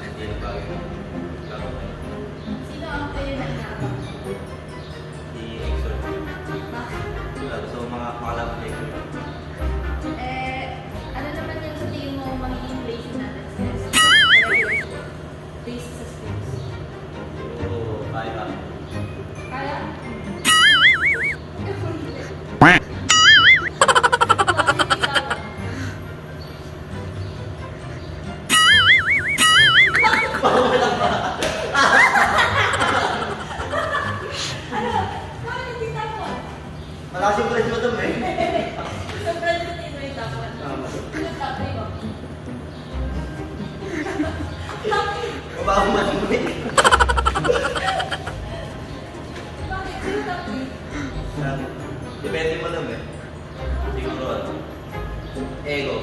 na hindi na bagay na. Sino ang kayo na inaabang? Si Exor. Bakit? Wala, gusto ko mga pakalaban na Exor. Eh, ano naman yung sa tingin mo magiging placing natin sa school? Based sa schools? Oo, kaya ako. Malakas yung price mo ito, eh. Sa brand mo din may dapat. Ano eh. Sino tatay? Depende mo lang eh. Siguro ano. Ego.